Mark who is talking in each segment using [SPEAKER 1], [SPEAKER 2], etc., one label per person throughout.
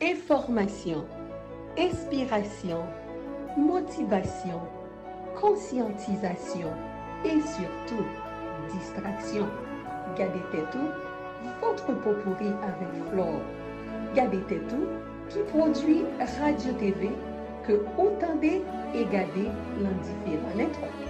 [SPEAKER 1] information, inspiration, motivation, conscientisation et surtout distraction. Tout, votre pot pourri avec Flore. Tout, qui produit Radio TV que entendez et gardez l'indifférent.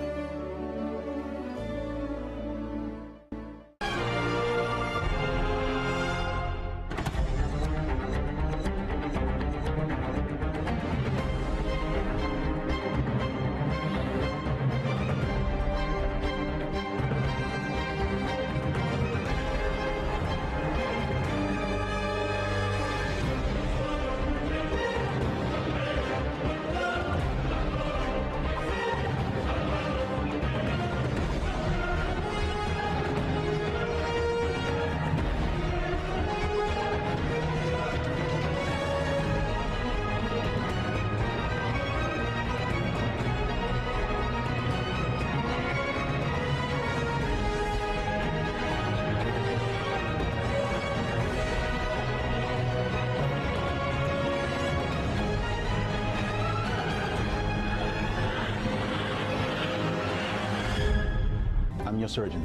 [SPEAKER 2] Surgeon,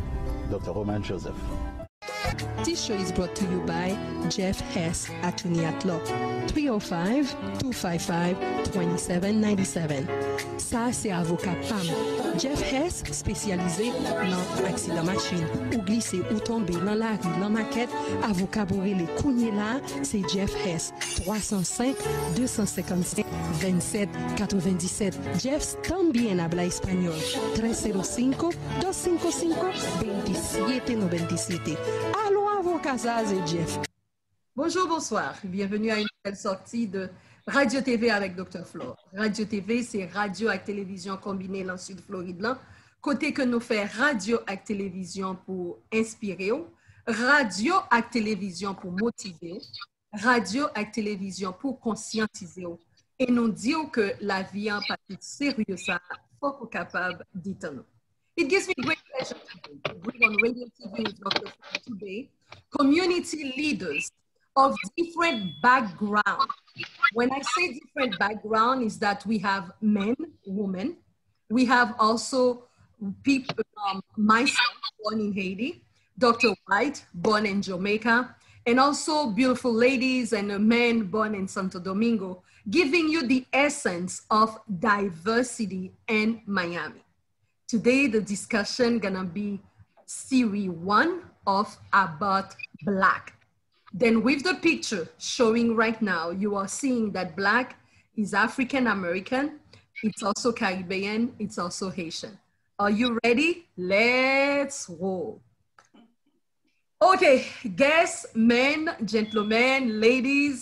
[SPEAKER 2] Dr. Roman Joseph.
[SPEAKER 3] This show is brought to you by Jeff Hess, attorney at law. 305 255 2797. Ça, c'est avocat PAM. Jeff Hess, spesyalize nan aksidan machine, Ou glisser, ou tomber, dans la ri, maquette, maket, avokabore les kounye là, c'est Jeff Hess. 305-255-2797. Jeff tambien habla español. 305-255-2797. Allons avokazaz et Jeff.
[SPEAKER 4] Bonjour, bonsoir. Bienvenue à une nouvelle sortie de Radio TV avec Dr. Flore. Radio TV, c'est radio avec télévision combinée dans le sud Floride. Là. Côté que nous faisons radio avec télévision pour inspirer, radio avec télévision pour motiver, radio avec télévision pour conscientiser. Et nous disons que la vie en partie sérieuse, pas pour capable d'être nous. It gives me great pleasure to on Radio TV with Dr. Today. Community leaders of different background. When I say different background is that we have men, women. We have also people, um, myself, born in Haiti, Dr. Whyte, born in Jamaica, and also beautiful ladies and a man born in Santo Domingo, giving you the essence of diversity in Miami. Today, the discussion gonna be series one of about black. Then with the picture showing right now, you are seeing that black is African American, it's also Caribbean, it's also Haitian. Are you ready? Let's roll. Okay, guests, men, gentlemen, ladies,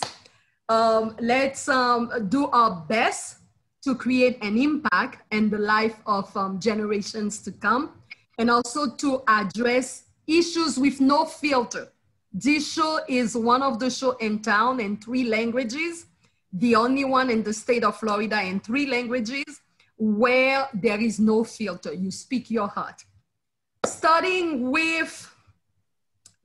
[SPEAKER 4] um, let's um, do our best to create an impact in the life of um, generations to come and also to address issues with no filter. This show is one of the show in town in three languages, the only one in the state of Florida in three languages where there is no filter. You speak your heart. Starting with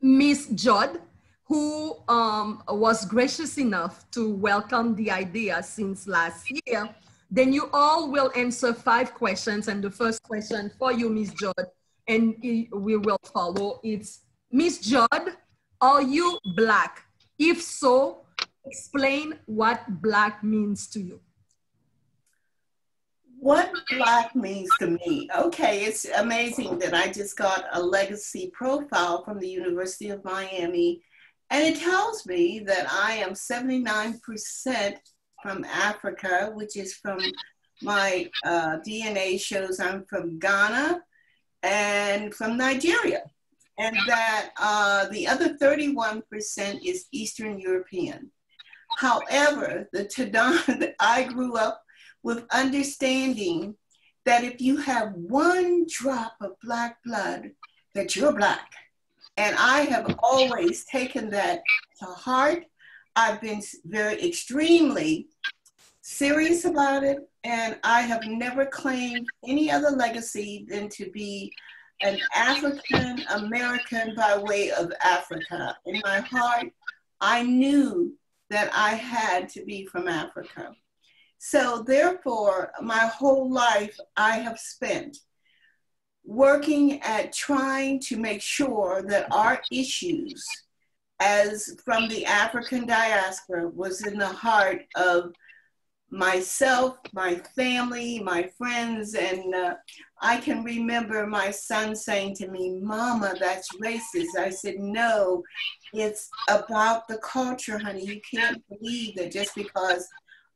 [SPEAKER 4] Miss Judd, who um, was gracious enough to welcome the idea since last year. Then you all will answer five questions. And the first question for you, Miss Judd, and we will follow. It's Miss Judd, are you black? If so, explain what black means to you.
[SPEAKER 5] What black means to me? Okay, it's amazing that I just got a legacy profile from the University of Miami, and it tells me that I am 79% from Africa, which is from my uh, DNA shows I'm from Ghana and from Nigeria and that uh, the other 31% is Eastern European. However, the Tadan that I grew up with understanding that if you have one drop of black blood, that you're black. And I have always taken that to heart. I've been very extremely serious about it, and I have never claimed any other legacy than to be an African American by way of Africa. In my heart, I knew that I had to be from Africa. So, therefore, my whole life I have spent working at trying to make sure that our issues as from the African diaspora was in the heart of myself, my family, my friends, and uh, I can remember my son saying to me, Mama, that's racist. I said, No, it's about the culture, honey. You can't believe that just because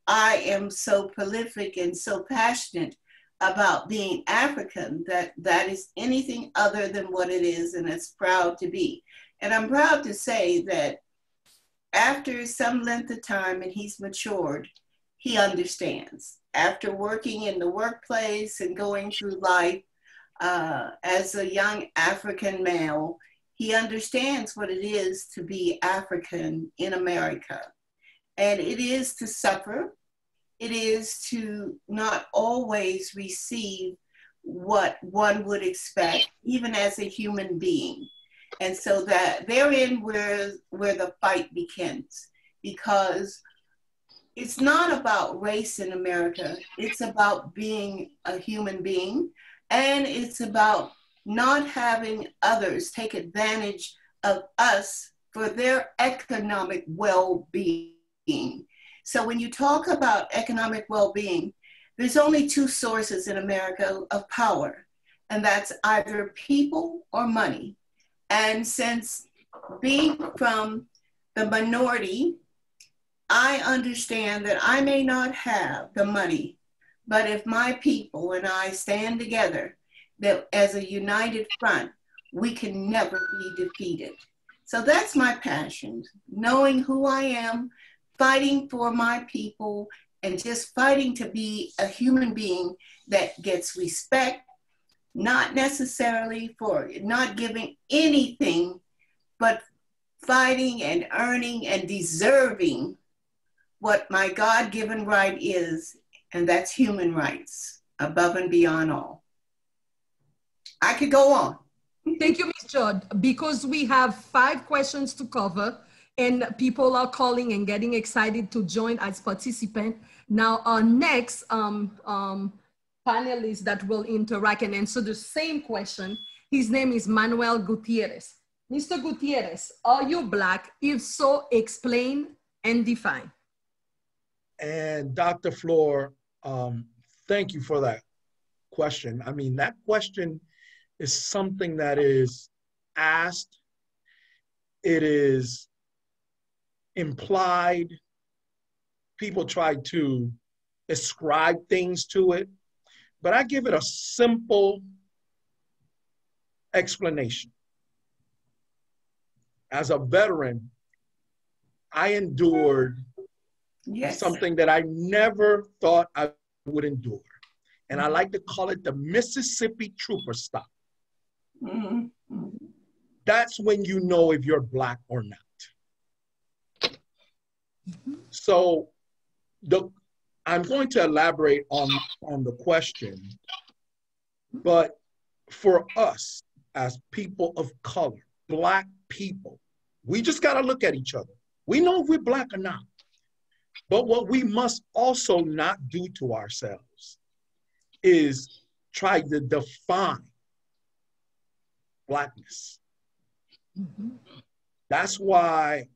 [SPEAKER 5] I am so prolific and so passionate about being African, that that is anything other than what it is, and it's proud to be. And I'm proud to say that after some length of time and he's matured, he understands. After working in the workplace and going through life uh, as a young African male, he understands what it is to be African in America. And it is to suffer, it is to not always receive what one would expect, even as a human being. And so that therein where, where the fight begins, because it's not about race in America. It's about being a human being, and it's about not having others take advantage of us for their economic well being. So, when you talk about economic well being, there's only two sources in America of power, and that's either people or money. And since being from the minority I understand that I may not have the money, but if my people and I stand together, that as a united front, we can never be defeated. So that's my passion, knowing who I am, fighting for my people, and just fighting to be a human being that gets respect, not necessarily for not giving anything, but fighting and earning and deserving what my God given right is, and that's human rights above and beyond all. I could go on.
[SPEAKER 4] Thank you, Ms. Judd. Because we have five questions to cover and people are calling and getting excited to join as participant. Now, our next um, um, panelist that will interact and answer the same question, his name is Manuel Gutierrez. Mr. Gutierrez, are you Black? If so, explain and define.
[SPEAKER 6] And Dr. Flore, um, thank you for that question. I mean, that question is something that is asked, it is implied. People try to ascribe things to it, but I give it a simple explanation. As a veteran, I endured yes. something that I never thought I would endure. And I like to call it the Mississippi Trooper Stop. Mm-hmm. That's when you know if you're Black or not. Mm-hmm. So the, I'm going to elaborate on, on the question, but for us as people of color, Black people, we just got to look at each other. We know if we're Black or not. But what we must also not do to ourselves is try to define Blackness. Mm-hmm. That's why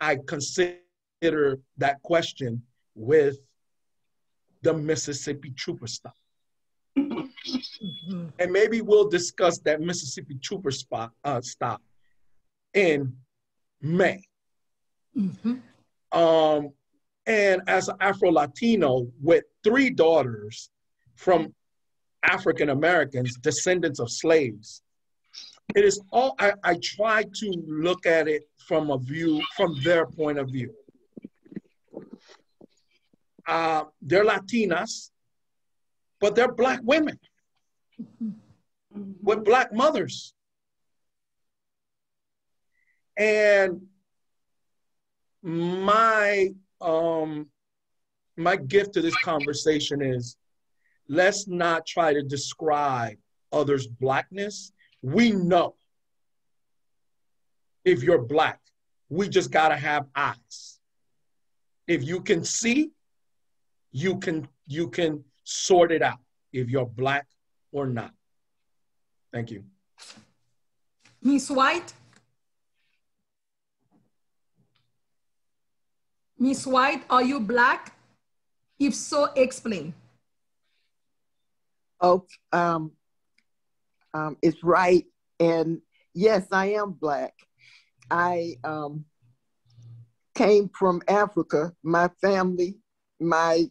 [SPEAKER 6] I consider that question with the Mississippi Trooper stop. Mm-hmm. And maybe we'll discuss that Mississippi Trooper spot, uh, stop in May. Mm-hmm. Um, and as an Afro Latino with three daughters from African Americans, descendants of slaves, it is all, I, I try to look at it from a view, from their point of view. Uh, they're Latinas, but they're Black women with Black mothers. And my um, my gift to this conversation is let's not try to describe others' blackness. We know if you're black, we just got to have eyes. If you can see, you can you can sort it out if you're black or not. Thank you.
[SPEAKER 4] Miss White? Miss White, are you black? If so, explain.
[SPEAKER 7] Oh, um, um, it's Wright. And yes, I am black. I um, came from Africa. My family, my,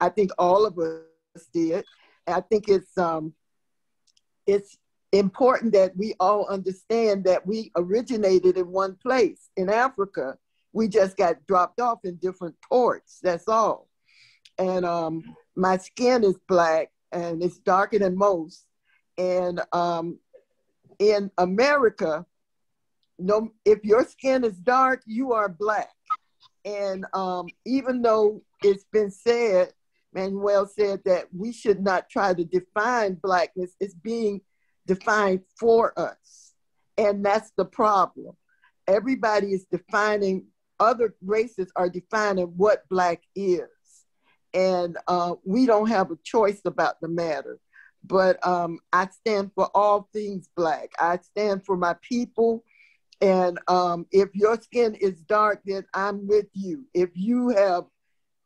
[SPEAKER 7] I think all of us did. I think it's um, it's important that we all understand that we originated in one place in Africa. We just got dropped off in different ports. That's all. And um, my skin is black and it's darker than most. And um, in America, no, if your skin is dark, you are black. And um, even though it's been said, Manuel said that we should not try to define blackness, it's being defined for us. And that's the problem. Everybody is defining, other races are defining what black is. And uh, we don't have a choice about the matter. But um, I stand for all things black. I stand for my people. And um, if your skin is dark, then I'm with you. If you have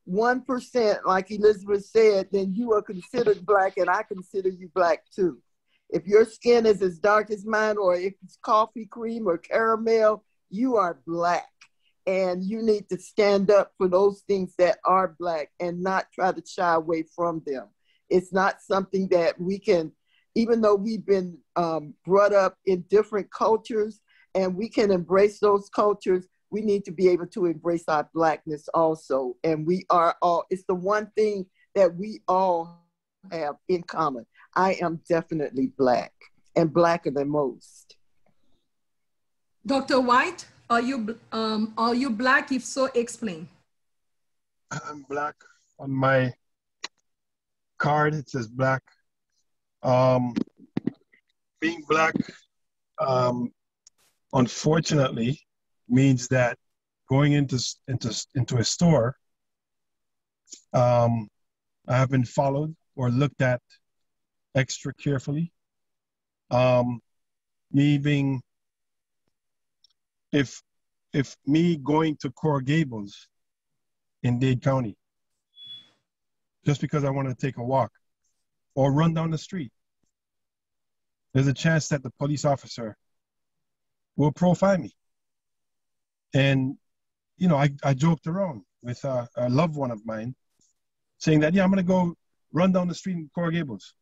[SPEAKER 7] 1%, like Elizabeth said, then you are considered black, and I consider you black too. If your skin is as dark as mine, or if it's coffee cream or caramel, you are black. And you need to stand up for those things that are black and not try to shy away from them. It's not something that we can, even though we've been um, brought up in different cultures and we can embrace those cultures, we need to be able to embrace our blackness also. And we are all, it's the one thing that we all have in common. I am definitely black and blacker than most.
[SPEAKER 4] Dr. Whyte, are you um, are you black? If so, explain.
[SPEAKER 8] I'm black. On my card, it says black. Um, being black, um, unfortunately, means that going into into into a store, um, I have been followed or looked at extra carefully. Um, me being, if if me going to Coral Gables in Dade County, just because I want to take a walk or run down the street, there's a chance that the police officer will profile me. And, you know, I, I joked around with a, a loved one of mine saying that, yeah, I'm going to go run down the street in Coral Gables.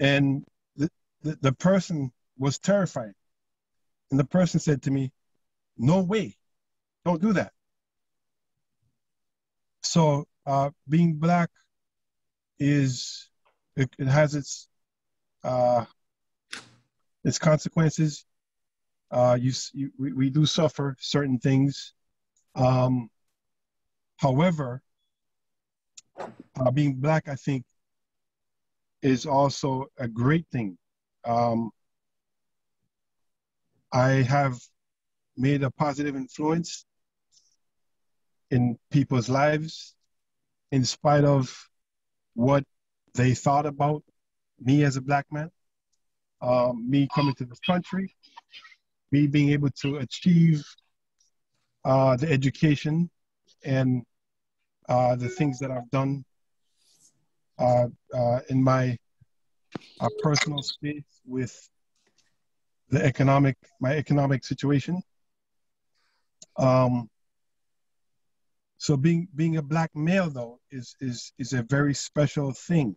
[SPEAKER 8] And the, the, the person was terrified. And the person said to me, no way, don't do that. So uh, being black is, it, it has its, uh, its consequences. Uh, you, you we, we do suffer certain things. Um, however, uh, being black, I think, is also a great thing. Um, I have made a positive influence in people's lives in spite of what they thought about me as a black man, um, me coming to this country, me being able to achieve uh, the education and uh, the things that I've done uh, uh, in my uh, personal space with the economic, my economic situation. Um, so being being a black male though is is is a very special thing,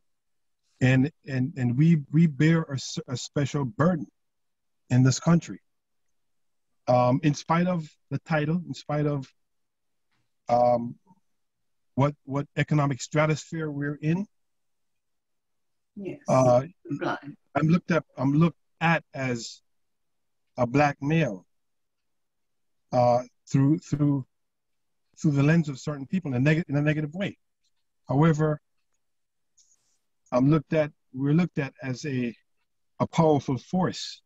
[SPEAKER 8] and and and we we bear a, a special burden in this country. Um, in spite of the title, in spite of um, what what economic stratosphere we're in,
[SPEAKER 5] Yes.
[SPEAKER 8] uh, I'm looked at I'm looked at as a black male uh, through through through the lens of certain people in a, neg- in a negative way. However, I'm looked at we're looked at as a a powerful force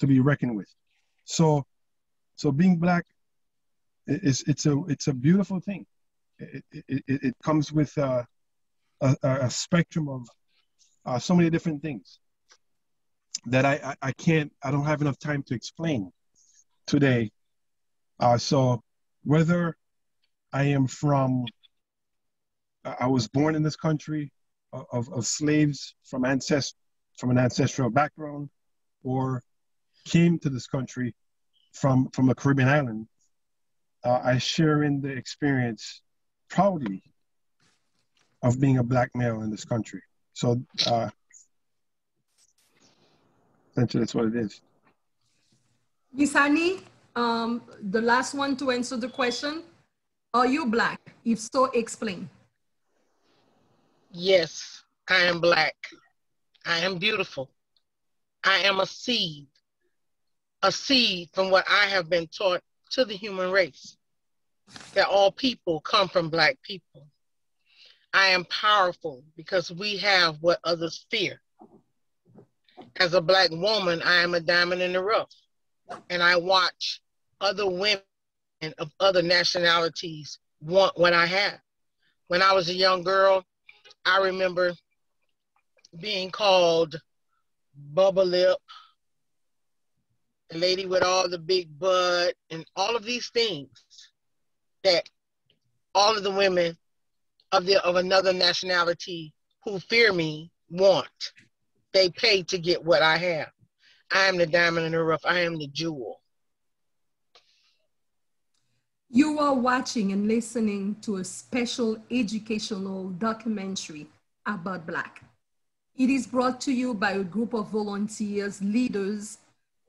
[SPEAKER 8] to be reckoned with. So so being black is it's a it's a beautiful thing. it, it, it comes with uh, a, a, spectrum of uh, so many different things that I, I, I, can't, I don't have enough time to explain today. Uh, so whether I am from, I was born in this country of, of slaves from ancest from an ancestral background or came to this country from, from a Caribbean island, uh, I share in the experience proudly of being a black male in this country. So uh, essentially that's what it is.
[SPEAKER 4] Miss Annie, um, the last one to answer the question, are you black? If so, explain.
[SPEAKER 9] Yes, I am black. I am beautiful. I am a seed, a seed from what I have been taught to the human race, that all people come from black people. I am powerful because we have what others fear. As a black woman, I am a diamond in the rough, and I watch other women of other nationalities want what I have. When I was a young girl, I remember being called Bubba Lip, the lady with all the big butt, and all of these things that all of the women of the of another nationality who fear me want. They pay to get what I have. I am the diamond in the rough. I am the jewel.
[SPEAKER 4] You are watching and listening to a special educational documentary about Black. It is brought to you by a group of volunteers, leaders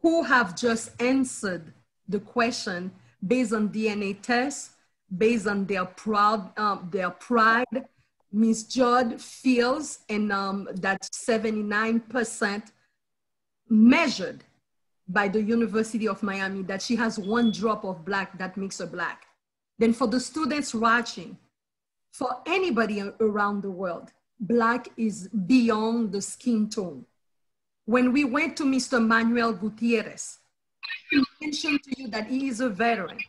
[SPEAKER 4] who have just answered the question based on DNA tests, based on their proud, um, their pride. Miss Judd feels, and um, that 79% measured by the University of Miami that she has one drop of black that makes her black. Then for the students watching, for anybody around the world, black is beyond the skin tone. When we went to Mr. Manuel Gutierrez, he mentioned to you that he is a veteran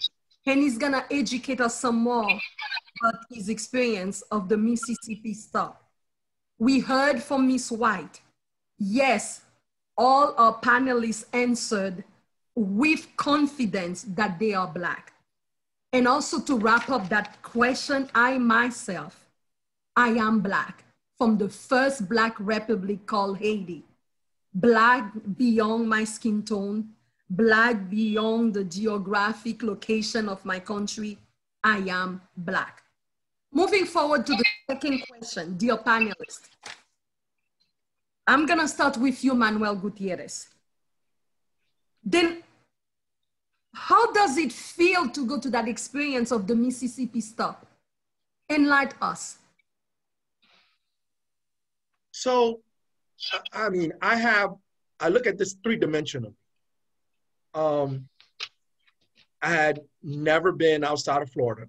[SPEAKER 4] and he's gonna educate us some more about his experience of the Mississippi stop. We heard from Miss White. Yes, all our panelists answered with confidence that they are Black. And also to wrap up that question, I myself, I am Black from the first Black Republic called Haiti. Black beyond my skin tone, Black beyond the geographic location of my country, I am Black. Moving forward to the second question, dear panelists. I'm gonna start with you, Manuel Gutierrez. Then, how does it feel to go to that experience of the Mississippi stop? Enlighten us.
[SPEAKER 6] So, I mean, I have, I look at this three dimensional. Um, I had never been outside of Florida,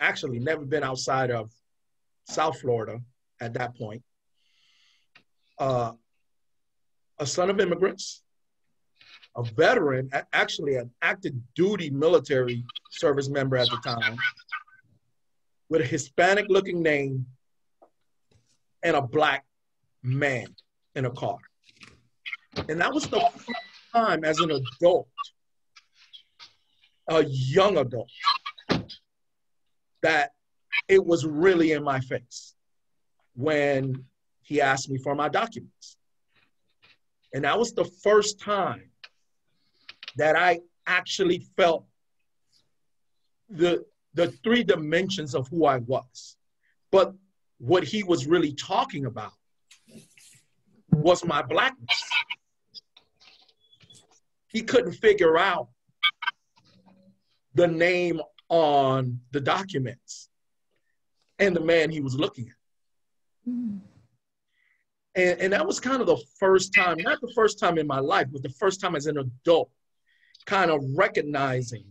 [SPEAKER 6] actually, never been outside of South Florida at that point. Uh, a son of immigrants, a veteran, actually an active duty military service member at the time, with a Hispanic looking name and a black man in a car. And that was the first time as an adult, a young adult, that it was really in my face when he asked me for my documents. And that was the first time that I actually felt the, the three dimensions of who I was. But what he was really talking about was my blackness. He couldn't figure out the name on the documents and the man he was looking at. Mm. And, and that was kind of the first time, not the first time in my life, but the first time as an adult, kind of recognizing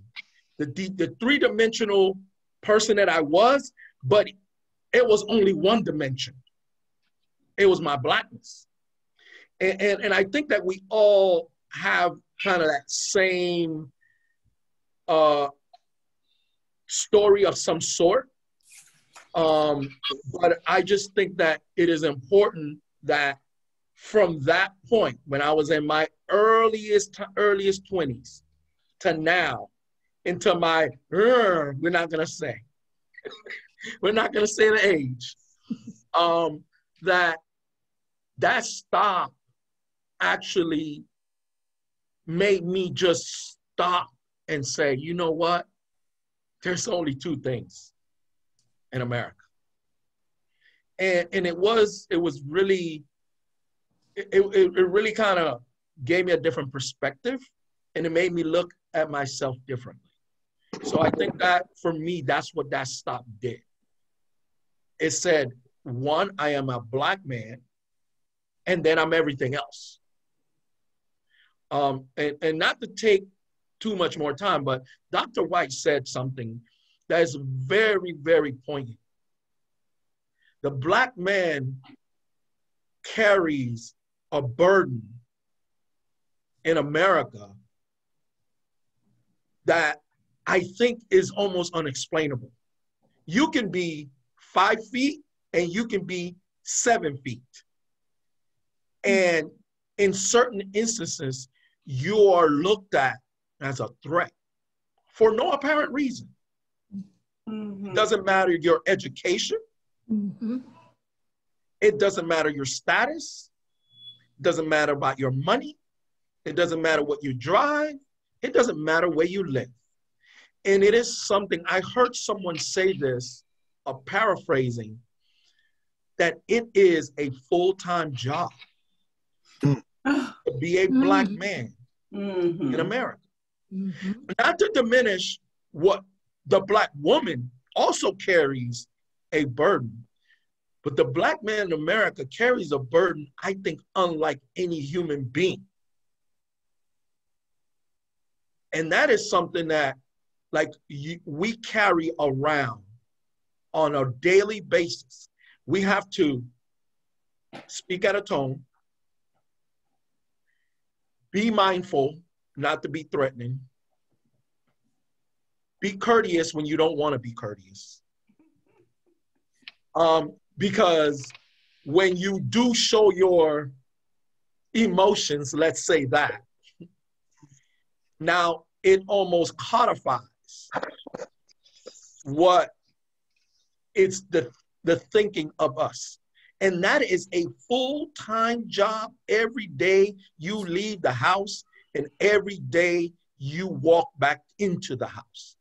[SPEAKER 6] the, the, the three dimensional person that I was, but it was only one dimension. It was my blackness. And, and, and I think that we all have kind of that same uh, story of some sort Um, but I just think that it is important that from that point, when I was in my earliest earliest 20s to now, into my we're not gonna say, we're not gonna say the age, um, that that stop actually made me just stop and say, you know what? There's only two things in America. And, and it was it was really it, it, it really kind of gave me a different perspective and it made me look at myself differently. So I think that for me, that's what that stop did. It said, one, I am a black man, and then I'm everything else. Um, and, and not to take too much more time, but Dr. Whyte said something that is very, very poignant. The black man carries a burden in America that I think is almost unexplainable. You can be five feet and you can be seven feet. And in certain instances, you are looked at as a threat for no apparent reason. Mm-hmm. Doesn't matter your education. Mm-hmm. It doesn't matter your status. It doesn't matter about your money. It doesn't matter what you drive. It doesn't matter where you live. And it is something, I heard someone say this, a paraphrasing, that it is a full time job to be a black mm-hmm. man mm-hmm. in America. Mm-hmm. Not to diminish what the black woman also carries a burden, but the black man in America carries a burden, I think, unlike any human being. And that is something that, like, you, we carry around on a daily basis. We have to speak at a tone, be mindful not to be threatening, be courteous when you don't want to be courteous. Um, because when you do show your emotions, let's say that, now it almost codifies what it's the, the thinking of us. And that is a full time job every day you leave the house and every day you walk back into the house.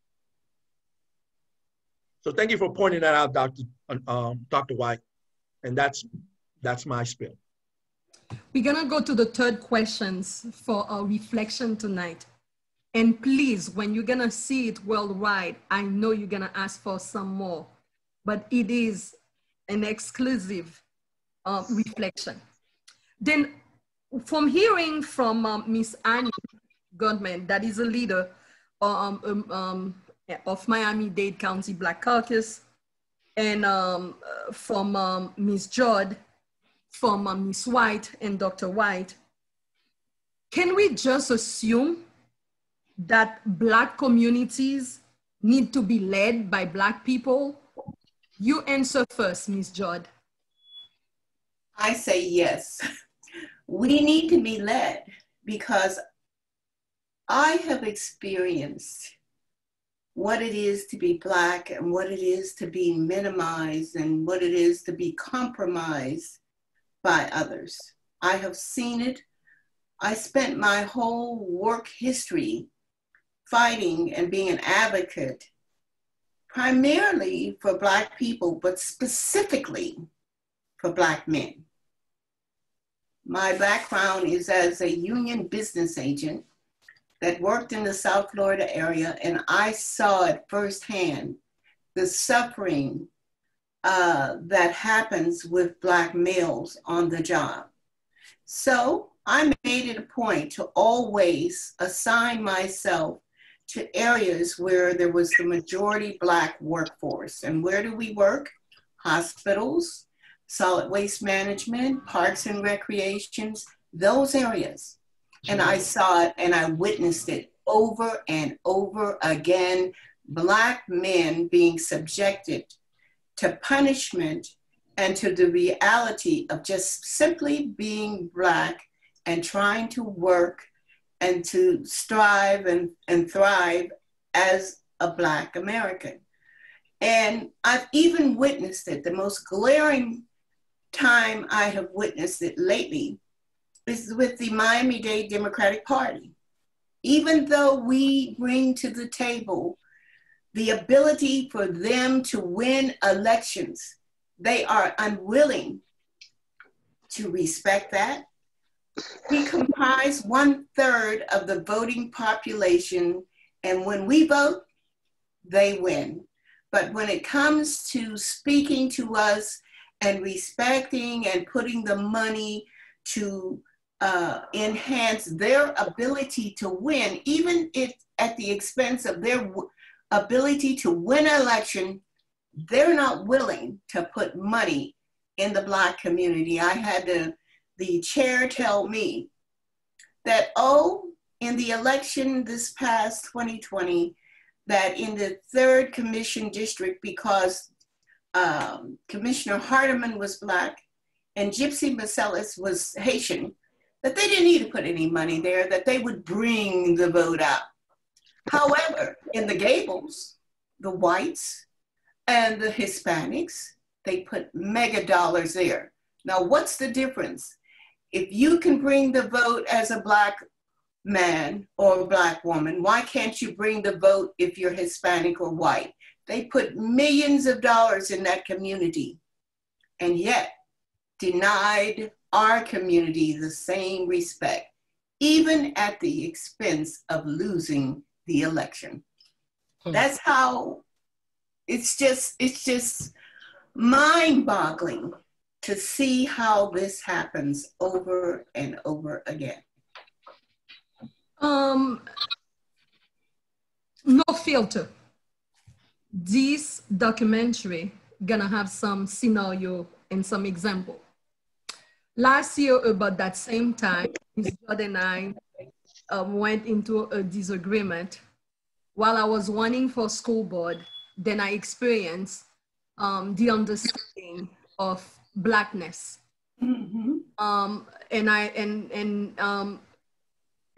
[SPEAKER 6] So thank you for pointing that out, Dr. Um, Dr. Whyte. And that's that's my spill.
[SPEAKER 4] We're gonna go to the third questions for our reflection tonight. And please, when you're gonna see it worldwide, I know you're gonna ask for some more, but it is an exclusive uh, reflection. Then from hearing from um, Miss Annie Goodman, that is a leader um, um, um of Miami-Dade County Black Caucus, and um, uh, from um, Ms. Judd, from uh, Ms. White and Dr. Whyte, can we just assume that Black communities need to be led by Black people? You answer first, Ms. Judd.
[SPEAKER 5] I say yes. We need to be led because I have experienced what it is to be Black and what it is to be minimized and what it is to be compromised by others. I have seen it. I spent my whole work history fighting and being an advocate primarily for Black people, but specifically for Black men. My background is as a union business agent that worked in the South Florida area, and I saw it firsthand the suffering uh, that happens with Black males on the job. So I made it a point to always assign myself to areas where there was the majority Black workforce. And where do we work? Hospitals, solid waste management, parks and recreations, those areas. And I saw it and I witnessed it over and over again. Black men being subjected to punishment and to the reality of just simply being Black and trying to work and to strive and, and thrive as a Black American. And I've even witnessed it. The most glaring time I have witnessed it lately is with the Miami Dade Democratic Party. Even though we bring to the table the ability for them to win elections, they are unwilling to respect that. We comprise one third of the voting population, and when we vote, they win. But when it comes to speaking to us and respecting and putting the money to uh, enhance their ability to win, even if at the expense of their ability to win an election, they're not willing to put money in the Black community. I had the, the chair tell me that, oh, in the election this past 2020, that in the third commission district, because um, Commissioner Hardemon was Black and Gepsie Metellus was Haitian, that they didn't need to put any money there, that they would bring the vote up. However, in the Gables, the whites and the Hispanics, they put mega dollars there. Now, what's the difference? If you can bring the vote as a Black man or a Black woman, why can't you bring the vote if you're Hispanic or white? They put millions of dollars in that community and yet denied our community the same respect, even at the expense of losing the election. Hmm. That's how it's just, it's just mind-boggling to see how this happens over and over again.
[SPEAKER 4] Um, no filter this documentary gonna have some scenario and some example. Last year, about that same time, Ms. Jordan and I um, went into a disagreement. While I was running for school board, then I experienced um, the understanding of blackness. Mm-hmm. Um, and I and and um,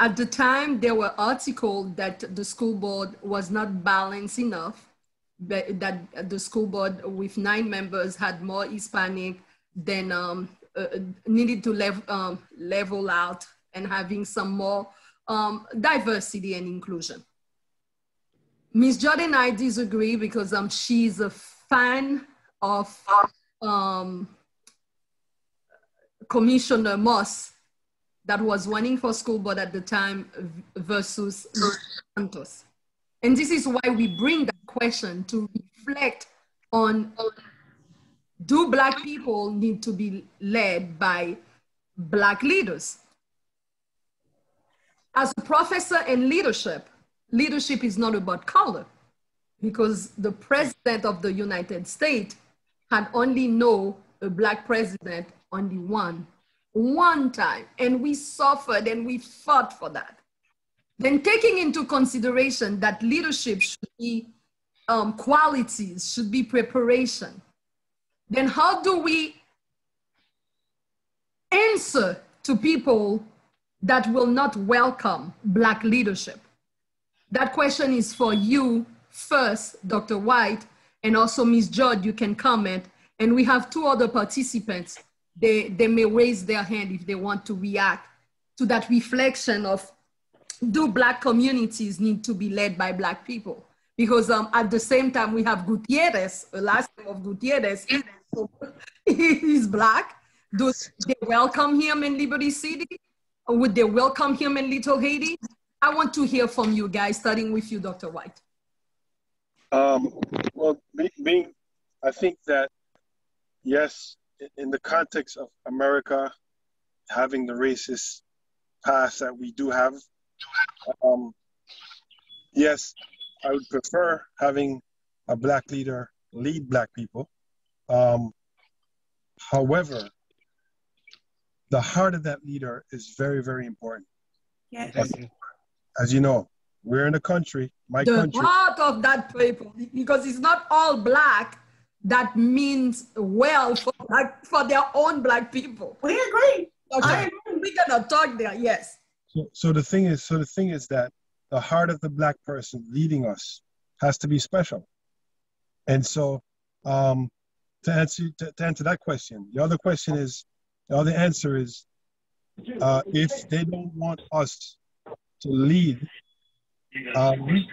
[SPEAKER 4] at the time there were articles that the school board was not balanced enough that the school board with nine members had more Hispanic than um, needed to lev um, level out and having some more um, diversity and inclusion. Ms. Jordan and I disagree because um, she's a fan of um, Commissioner Moss that was running for school board at the time versus Santos. And this is why we bring that question to reflect on do Black people need to be led by Black leaders? As a professor in leadership, leadership is not about color because the president of the United States had only know a Black president only one, one time. And we suffered and we fought for that. Then taking into consideration that leadership should be um, qualities, should be preparation, then how do we answer to people that will not welcome Black leadership? That question is for you first, Dr. Whyte, and also Ms. Judd, you can comment. And we have two other participants. They, they may raise their hand if they want to react to that reflection of do black communities need to be led by black people? Because um, at the same time, we have Gutierrez, the last name of Gutierrez, he's black. Do they welcome him in Liberty City? Or would they welcome him in Little Haiti? I want to hear from you guys, starting with you, Dr. Whyte.
[SPEAKER 8] Um, well, being, I think that, yes, in the context of America having the racist past that we do have, um, yes, I would prefer having a black leader lead black people. Um, however, the heart of that leader is very, very important.
[SPEAKER 5] Yes.
[SPEAKER 8] As, as you know, we're in a country, my
[SPEAKER 4] the
[SPEAKER 8] country.
[SPEAKER 4] heart of that people, because it's not all black that means well for black, for their own black people.
[SPEAKER 5] We agree.
[SPEAKER 4] Okay, we're gonna talk there. Yes.
[SPEAKER 8] So, so the thing is, so the thing is that the heart of the black person leading us has to be special, and so um, to answer to, to answer that question, the other question is, the other answer is, uh, if they don't want us to lead, um,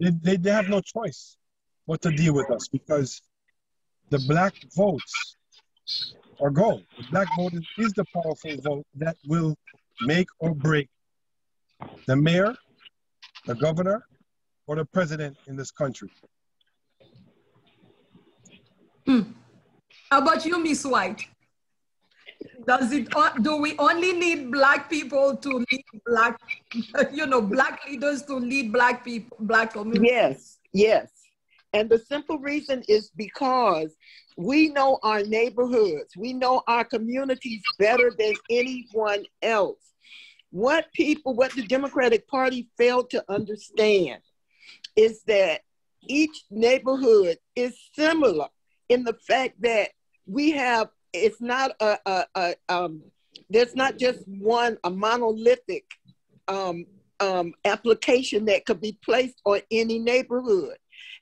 [SPEAKER 8] they, they have no choice but to deal with us because the black votes are gold. The black vote is the powerful vote that will make or break the mayor, the governor, or the president in this country.
[SPEAKER 4] Hmm. How about you, Miss White? Does it? Do we only need black people to lead black, you know, black leaders to lead black people, black communities?
[SPEAKER 7] Yes, yes. And the simple reason is because we know our neighborhoods, we know our communities better than anyone else. What people, what the Democratic Party failed to understand is that each neighborhood is similar in the fact that we have, it's not a, a, a um, there's not just one, a monolithic um, um, application that could be placed on any neighborhood.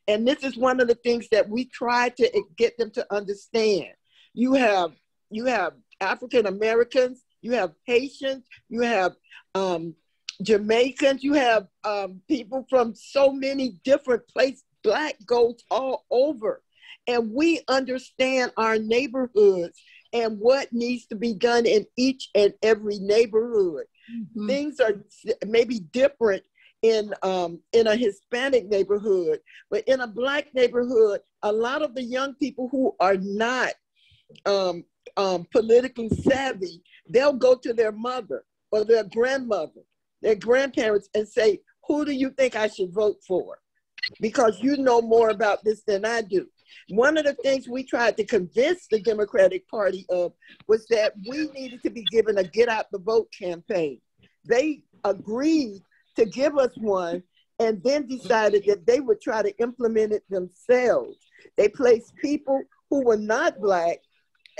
[SPEAKER 7] And this is one of the things that we try to get them to understand. You have you have African Americans, you have Haitians, you have um, Jamaicans, you have um, people from so many different places. Black goes all over, and we understand our neighborhoods and what needs to be done in each and every neighborhood. Mm-hmm. Things are maybe different in um, in a Hispanic neighborhood, but in a black neighborhood, a lot of the young people who are not um, um, politically savvy, they'll go to their mother or their grandmother, their grandparents, and say, "Who do you think I should vote for?" Because you know more about this than I do. One of the things we tried to convince the Democratic Party of was that we needed to be given a get out the vote campaign. They agreed to give us one and then decided that they would try to implement it themselves. They placed people who were not Black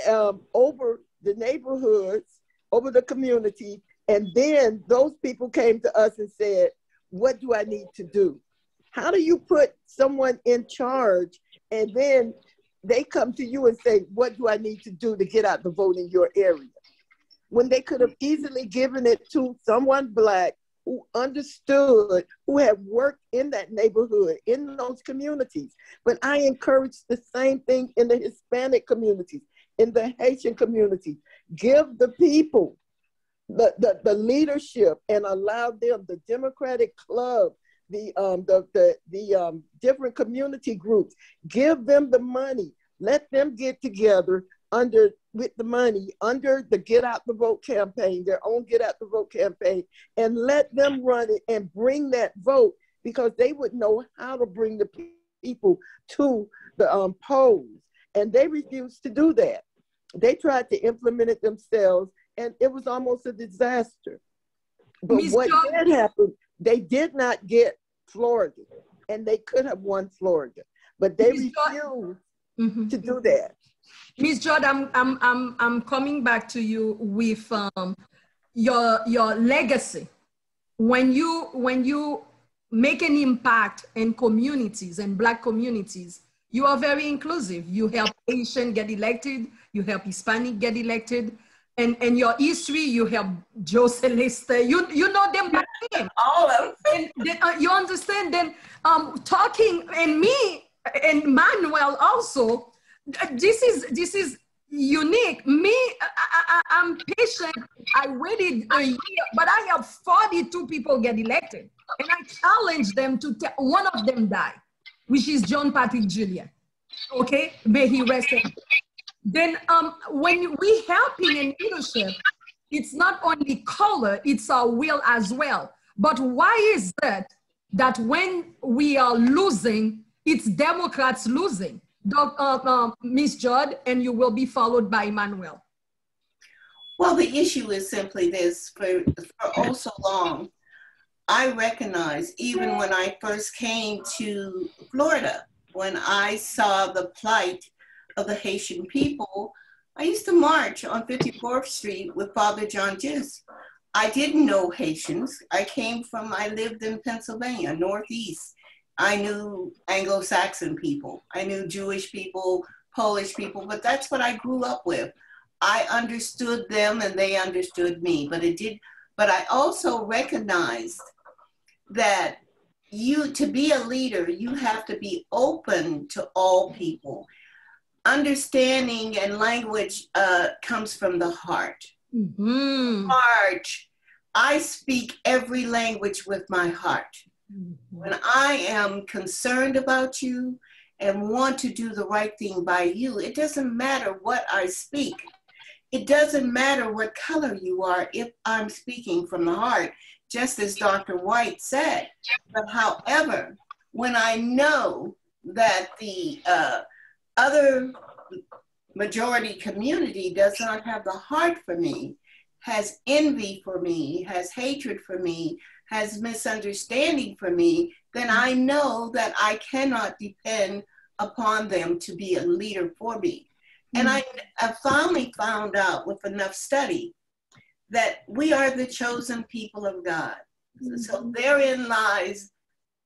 [SPEAKER 7] um, over the neighborhoods, over the community, and then those people came to us and said, What do I need to do? How do you put someone in charge and then they come to you and say, What do I need to do to get out the vote in your area? When they could have easily given it to someone Black who understood, who had worked in that neighborhood, in those communities. But I encourage the same thing in the Hispanic communities, in the Haitian community. Give the people the, the, the leadership and allow them, the Democratic Club, the, um, the, the, the um, different community groups, give them the money. Let them get together under with the money under the Get Out the Vote campaign, their own Get Out the Vote campaign, and let them run it and bring that vote because they would know how to bring the people to the um, polls. And they refused to do that. They tried to implement it themselves, and it was almost a disaster. But Ms. what John- did happen, they did not get Florida, and they could have won Florida, but they Ms. refused mm-hmm. to do that.
[SPEAKER 4] Ms. Jordan, I'm, I'm, I'm, I'm coming back to you with um, your, your legacy. When you, when you make an impact in communities and Black communities, you are very inclusive. You help Asian get elected, you help Hispanic get elected, and, and your history, you help Joe Celeste. You, you know them by name.
[SPEAKER 5] All of
[SPEAKER 4] them. And, uh, you understand them um, talking, and me and Manuel also, this is this is unique. Me, I, am patient. I waited a year, but I have 42 people get elected, and I challenge them to tell one of them die, which is John Patrick Julian. Okay, may he rest. Then, um, when we helping in leadership, it's not only color; it's our will as well. But why is that? That when we are losing, it's Democrats losing Dr. Uh, uh. Judd, and you will be followed by Emmanuel.
[SPEAKER 5] Well, the issue is simply this for, for oh so long, I recognize even when I first came to Florida, when I saw the plight of the Haitian people, I used to march on 54th Street with Father Jean-Juste. I didn't know Haitians. I came from, I lived in Pennsylvania, Northeast. I knew Anglo Saxon people, I knew Jewish people, Polish people, but that's what I grew up with. I understood them and they understood me, but it did, but I also recognized that you, to be a leader, you have to be open to all people. Understanding and language uh, comes from the heart.
[SPEAKER 4] Mm-hmm.
[SPEAKER 5] Heart. I speak every language with my heart.
[SPEAKER 4] Mm-hmm.
[SPEAKER 5] When I am concerned about you and want to do the right thing by you, it doesn't matter what I speak. It doesn't matter what color you are if I'm speaking from the heart, just as Dr. Whyte said. But however, when I know that the uh, other majority community does not have the heart for me, has envy for me, has hatred for me, has misunderstanding for me, then I know that I cannot depend upon them to be a leader for me. And I, I finally found out with enough study that we are the chosen people of God. So mm-hmm. therein lies,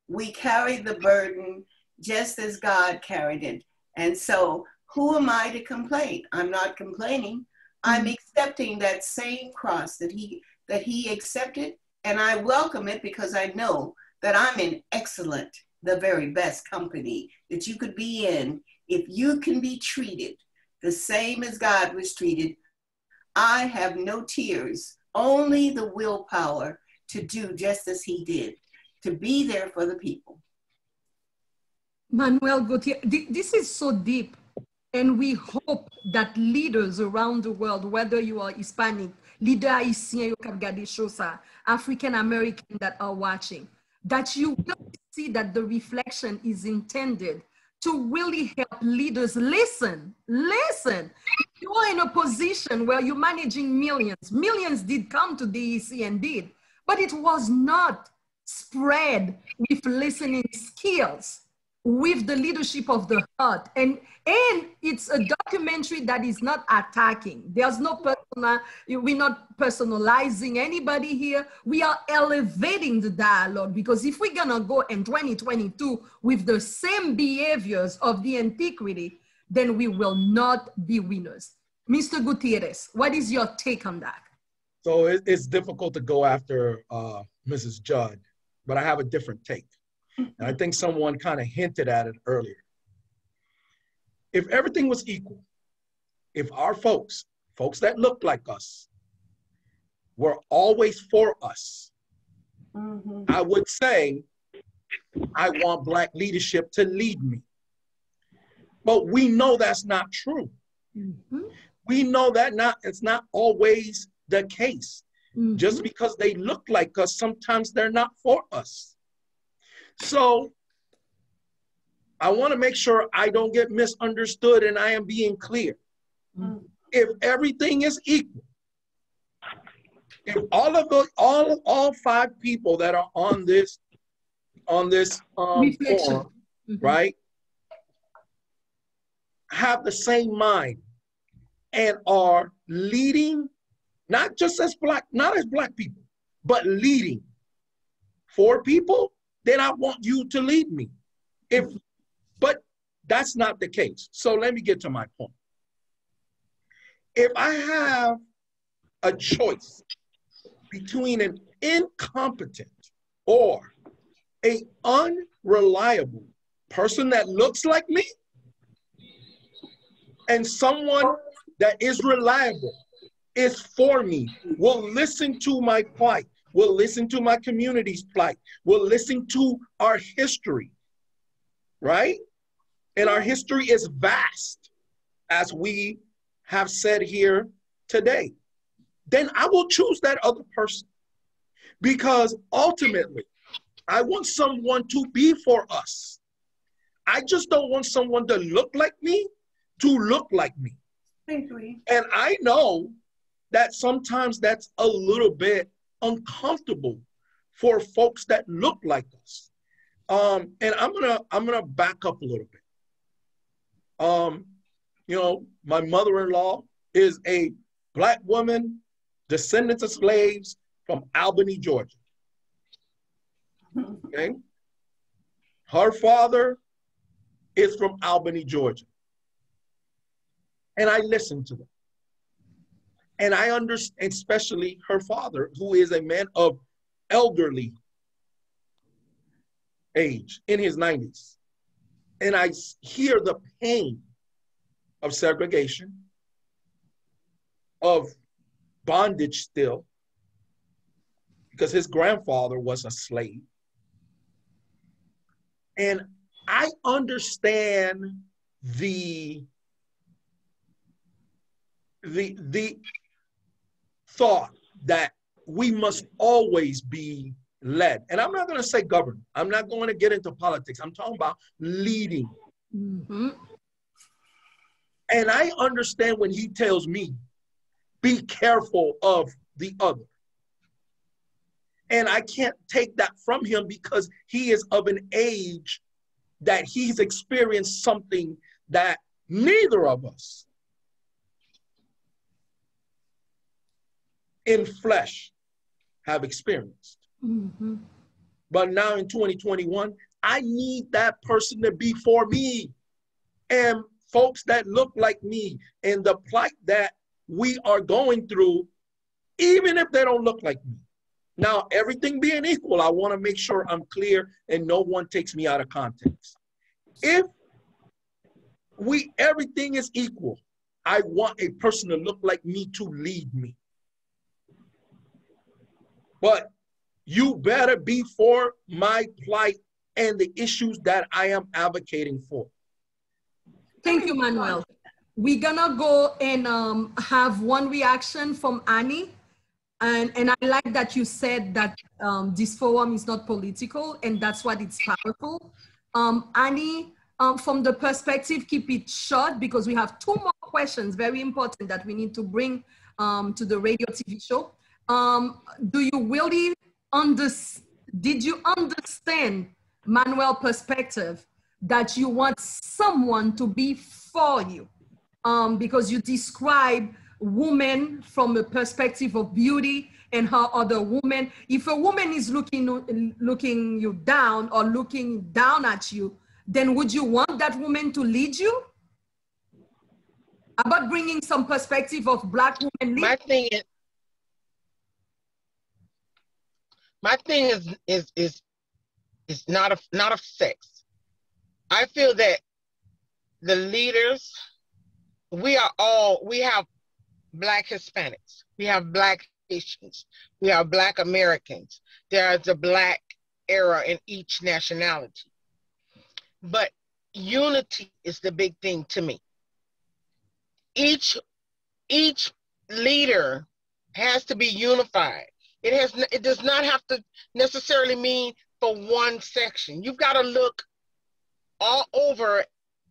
[SPEAKER 5] we carry the burden just as God carried it. And so who am I to complain? I'm not complaining. I'm mm-hmm. accepting that same cross that he that he accepted and I welcome it because I know that I'm in excellent, the very best company that you could be in if you can be treated the same as God was treated. I have no tears, only the willpower to do just as he did, to be there for the people.
[SPEAKER 4] Manuel Gutierrez, this is so deep. And we hope that leaders around the world, whether you are Hispanic, leader Haitien, African American that are watching, that you will see that the reflection is intended to really help leaders listen, listen. You're in a position where you're managing millions. Millions did come to DEC and did, but it was not spread with listening skills with the leadership of the heart and and it's a documentary that is not attacking. There's no personal we're not personalizing anybody here. We are elevating the dialogue because if we're gonna go in 2022 with the same behaviors of the antiquity then we will not be winners. Mr gutierrez what is your take on that?
[SPEAKER 6] So it's difficult to go after uh, mrs judd but i have a different take and I think someone kind of hinted at it earlier. If everything was equal, if our folks, folks that look like us, were always for us,
[SPEAKER 5] Mm-hmm.
[SPEAKER 6] I would say, I want Black leadership to lead me. But we know that's not true.
[SPEAKER 4] Mhm.
[SPEAKER 6] We know that not it's not always the case.
[SPEAKER 4] Mhm.
[SPEAKER 6] Just because they look like us, sometimes they're not for us. So I want to make sure I don't get misunderstood and I am being clear.
[SPEAKER 5] Mm.
[SPEAKER 6] If everything is equal, if all of the all all five people that are on this on this um, forum,
[SPEAKER 4] Mhm.
[SPEAKER 6] right, have the same mind and are leading, not just as black, not as black people, but leading for people, then I want you to lead me. If, but that's not the case. So let me get to my point. If I have a choice between an incompetent or a unreliable person that looks like me and someone that is reliable is for me will listen to my plight will listen to my community's plight will listen to our history right? And our history is vast as we have said here today. Then i will choose that other person because ultimately i want someone to be for us. I just don't want someone to look like me to look like me. And I know that sometimes that's a little bit uncomfortable for folks that look like us. Um, and I'm gonna I'm gonna back up a little bit. Um, you know, my mother-in-law is a black woman, descendants of slaves from Albany, Georgia. Okay. Her father is from Albany, Georgia. And I listen to them. And I understand, especially her father, who is a man of elderly age in his 90s. And I hear the pain of segregation, of bondage still, because his grandfather was a slave. And I understand the the the thought that we must always be led. And I'm not going to say govern. I'm not going to get into politics. I'm talking about leading. Mm-hmm. And I understand when he tells me, be careful of the other. And I can't take that from him because he is of an age that he's experienced something that neither of us in flesh have experienced. Mm-hmm. But now in 2021, I need that person to be for me and folks that look like me and the plight that we are going through, even if they don't look like me. Now, everything being equal, I want to make sure I'm clear and no one takes me out of context. If we everything is equal, I want a person to look like me to lead me. But you better be for my plight and the issues that I am advocating for.
[SPEAKER 4] Thank you, Manuel. We're gonna go and um, have one reaction from Annie and, and I like that you said that um, this forum is not political, and that's what it's powerful. Um, Annie, um, from the perspective, keep it short because we have two more questions, very important, that we need to bring um, to the radio TV show. Um, do you really understand, did you understand Manuel perspective that you want someone to be for you? Um, because you describe woman from a perspective of beauty and how other women if a woman is looking looking you down or looking down at you then would you want that woman to lead you about bringing some perspective of black women
[SPEAKER 9] my thing is my thing is is is is not a not of sex i feel that the leaders we are all we have Black Hispanics, we have Black Haitians, we have Black Americans. There's a Black era in each nationality. But unity is the big thing to me. Each each leader has to be unified. It has it does not have to necessarily mean for one section. You've got to look all over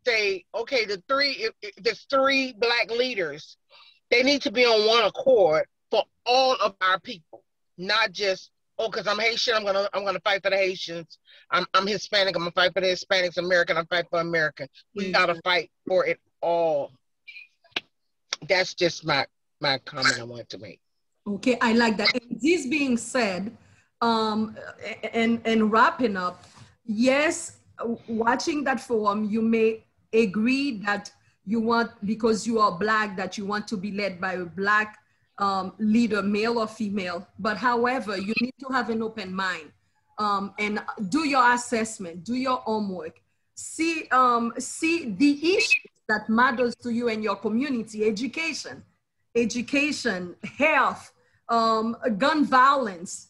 [SPEAKER 9] say okay the three there's three black leaders they need to be on one accord for all of our people, not just oh, because I'm Haitian, I'm gonna I'm gonna fight for the Haitians. I'm I'm Hispanic, I'm gonna fight for the Hispanics. American, I'm fight for American. We mm-hmm. gotta fight for it all. That's just my my comment I want to make.
[SPEAKER 4] Okay, I like that. And this being said, um, and and wrapping up, yes, watching that forum, you may agree that you want, because you are black, that you want to be led by a black um, leader, male or female. But however, you need to have an open mind um, and do your assessment, do your homework, see, um, see the issues that matters to you and your community, education, education, health, um, gun violence,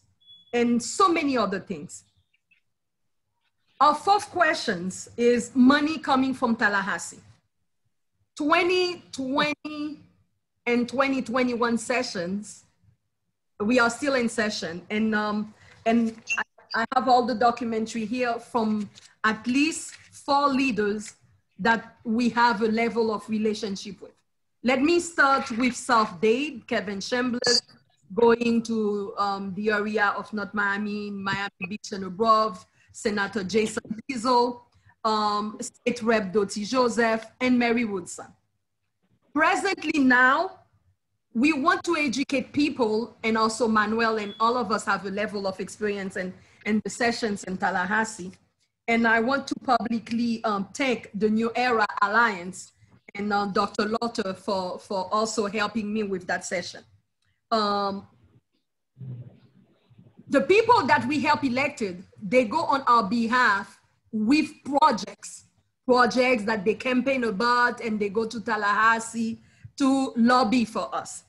[SPEAKER 4] and so many other things. Our fourth question is money coming from Tallahassee. 2020 and 2021 sessions, we are still in session. And, um, and I, I have all the documentary here from at least four leaders that we have a level of relationship with. Let me start with South Dade, Kevin Chambliss, going to um, the area of North Miami, Miami Beach and above, Senator Jason Pizzo, um, State Rep Dotie Joseph, and Mary Woodson. presently now, we want to educate people and also Manuel and all of us have a level of experience and, and the sessions in Tallahassee. And I want to publicly um, thank the New Era Alliance and uh, Dr. Lotter for, for also helping me with that session. Um, the people that we help elected, they go on our behalf with projects, projects that they campaign about and they go to Tallahassee to lobby for us.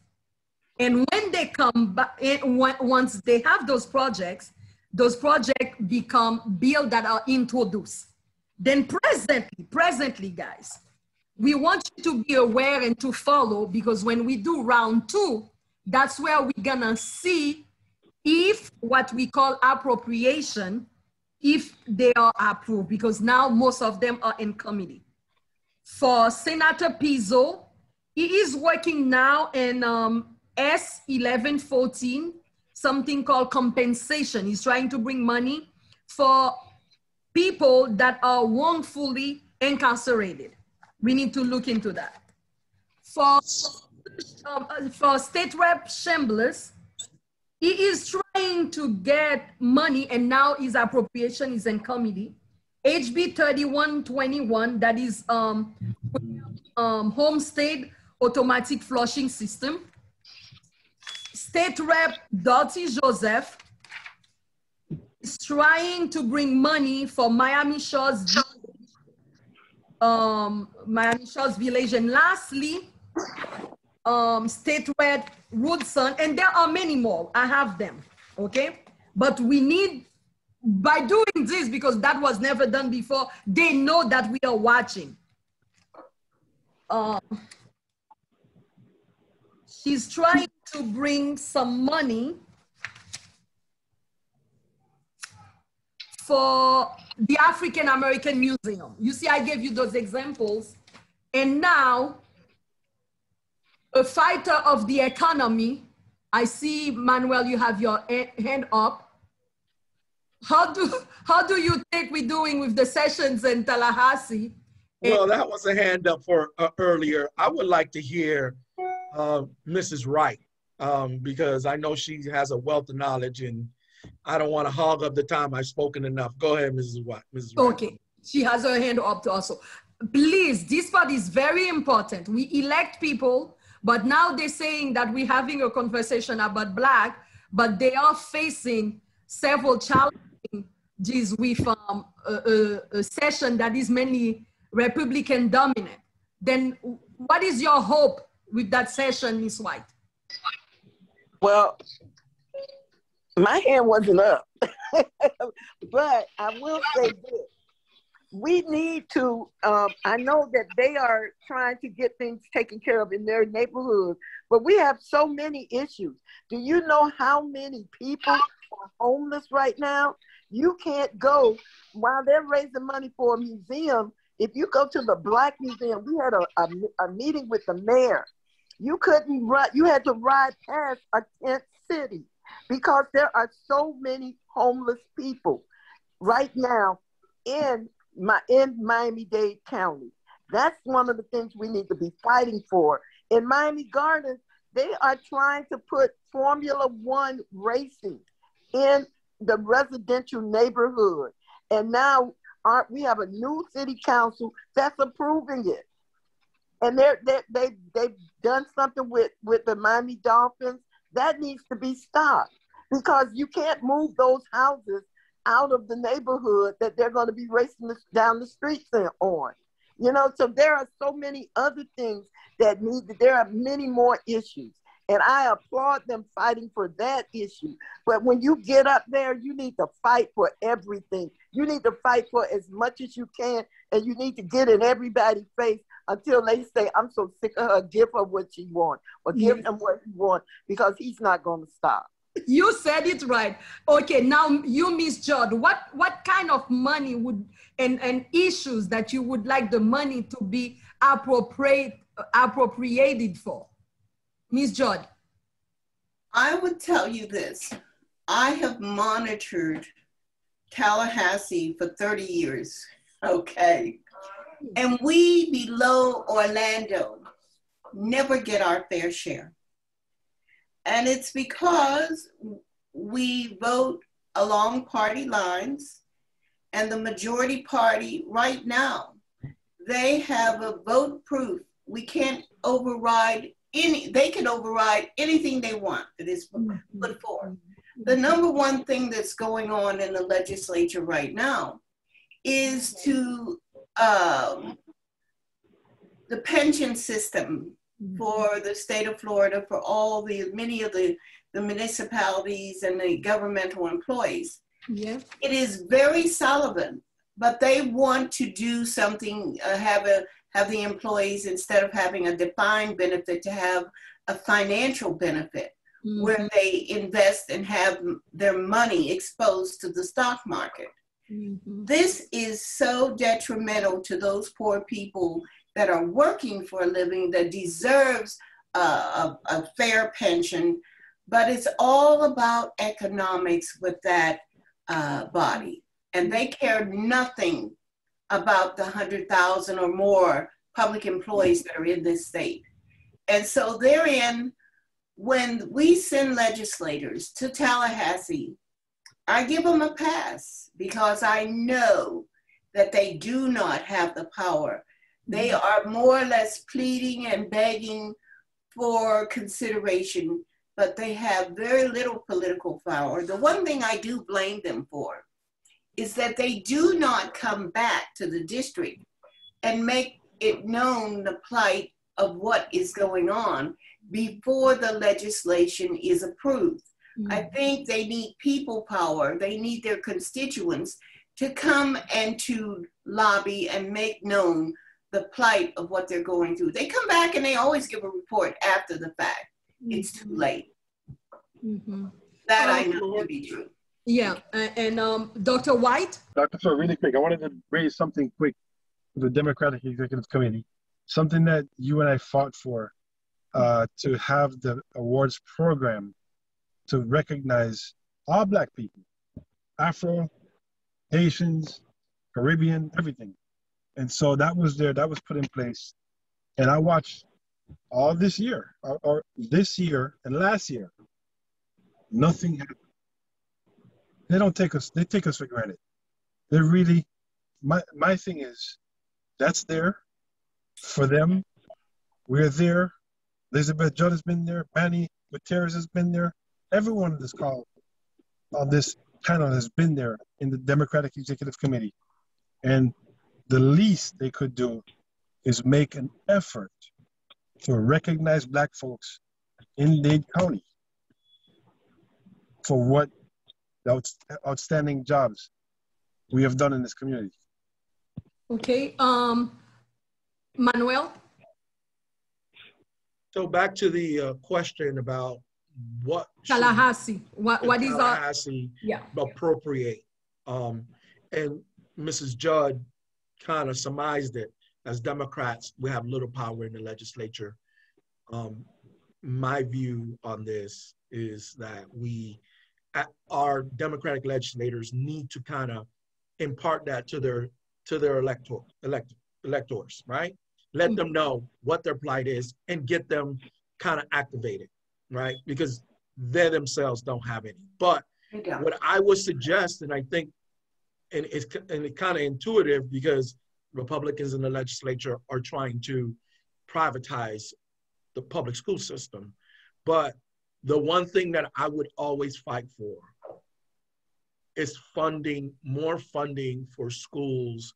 [SPEAKER 4] And when they come back, eh, once they have those projects, those projects become bills that are introduced. Then presently, presently, guys, we want you to be aware and to follow because when we do round two, that's where we're gonna see if what we call appropriation, if they are approved, because now most of them are in committee. For Senator Pizzo, he is working now in um, S1114, something called compensation. He's trying to bring money for people that are wrongfully incarcerated. We need to look into that. For, for State Rep Chambliss, he is trying to get money and now his appropriation is in committee. HB 3121, that is um, um, homestead automatic flushing system. State Rep Dotie Joseph is trying to bring money for Miami Shores, um, Miami Shores Village. And lastly, um, State Rep Woodson, and there are many more. I have them, okay? But we need, by doing this, because that was never done before, they know that we are watching. Um, she's trying to bring some money for the African American Museum. You see, I gave you those examples. And now a fighter of the economy. I see, Manuel, you have your hand up. How do, how do you think we're doing with the sessions in Tallahassee?
[SPEAKER 6] Well, that was a hand up for uh, earlier. I would like to hear uh, Mrs. Wright um, because I know she has a wealth of knowledge and I don't want to hog up the time I've spoken enough. Go ahead, Mrs. White. Mrs. Wright.
[SPEAKER 4] Okay, she has her hand up also. Please, this part is very important. We elect people but now they're saying that we're having a conversation about black, but they are facing several challenges with um, a, a, a session that is mainly Republican dominant. Then what is your hope with that session, Ms. White?
[SPEAKER 7] Well, my hand wasn't up, but I will say this we need to um, i know that they are trying to get things taken care of in their neighborhood but we have so many issues. Do you know how many people are homeless right now? You can't go while they're raising money for a museum if you go to the black museum we had a, a, a meeting with the mayor. You couldn't ride you had to ride past a tent city because there are so many homeless people right now in my, in Miami-Dade County. That's one of the things we need to be fighting for. In Miami Gardens, they are trying to put Formula One racing in the residential neighborhood. And now our, we have a new city council that's approving it. And they're, they're, they, they've done something with, with the Miami Dolphins. That needs to be stopped because you can't move those houses out of the neighborhood that they're going to be racing down the streets on. You know, so there are so many other things that need, there are many more issues. And I applaud them fighting for that issue. But when you get up there, you need to fight for everything. You need to fight for as much as you can, and you need to get in everybody's face until they say, I'm so sick of her, give her what she wants, or give him what he wants, because he's not going to stop
[SPEAKER 4] you said it right. Okay, now you, Miss Judd, what what kind of money would and and issues that you would like the money to be appropriate appropriated for, Miss Judd?
[SPEAKER 5] I would tell you this. I have monitored Tallahassee for 30 years. Okay. And we below Orlando never get our fair share. And it's because we vote along party lines, and the majority party right now, they have a vote proof. We can't override any, they can override anything they want that is put forward. The number one thing that's going on in the legislature right now is to um, the pension system for the state of Florida, for all the many of the, the municipalities and the governmental employees.
[SPEAKER 4] Yeah.
[SPEAKER 5] It is very Sullivan, but they want to do something, uh, have a have the employees instead of having a defined benefit to have a financial benefit mm-hmm. where they invest and have their money exposed to the stock market. Mm-hmm. This is so detrimental to those poor people that are working for a living that deserves a, a, fair pension, but it's all about economics with that uh, body. And they care nothing about the 100,000 or more public employees that are in this state. And so therein, when we send legislators to Tallahassee, I give them a pass because I know that they do not have the power they are more or less pleading and begging for consideration, but they have very little political power. The one thing I do blame them for is that they do not come back to the district and make it known the plight of what is going on before the legislation is approved. Mm-hmm. I think they need people power. They need their constituents to come and to lobby and make known the plight of what they're going through. They come back and they always give a report after the fact. Mm-hmm. It's too late. Mm-hmm. That I know to be true.
[SPEAKER 4] Yeah, and um, Dr. Whyte?
[SPEAKER 8] Dr. So really quick, I wanted to raise something quick for the Democratic Executive Committee, something that you and I fought for uh, to have the awards program to recognize all Black people, Afro, Haitians, Caribbean, everything. And so that was there, that was put in place. And I watched all this year, or, or this year and last year, nothing happened. They don't take us, they take us for granted. They're really, my, my thing is, that's there for them. We're there. Elizabeth Judd has been there. Manny Gutierrez has been there. Everyone on this call, on this panel has been there in the Democratic Executive Committee. And the least they could do is make an effort to recognize black folks in Dade County for what the outstanding jobs we have done in this community.
[SPEAKER 4] Okay, um, Manuel?
[SPEAKER 6] So back to the uh, question about what
[SPEAKER 4] Tallahassee, what, what is
[SPEAKER 6] Tallahassee our, yeah. appropriate? Um, and Mrs. Judd kind of surmised it. As Democrats, we have little power in the legislature. Um, my view on this is that we, our Democratic legislators, need to kind of impart that to their to their elector, elect, electors, right? Let them know what their plight is and get them kind of activated, right? Because they themselves don't have any. But what I would suggest, and I think and it's and it's kind of intuitive because Republicans in the legislature are trying to privatize the public school system. But the one thing that I would always fight for is funding, more funding for schools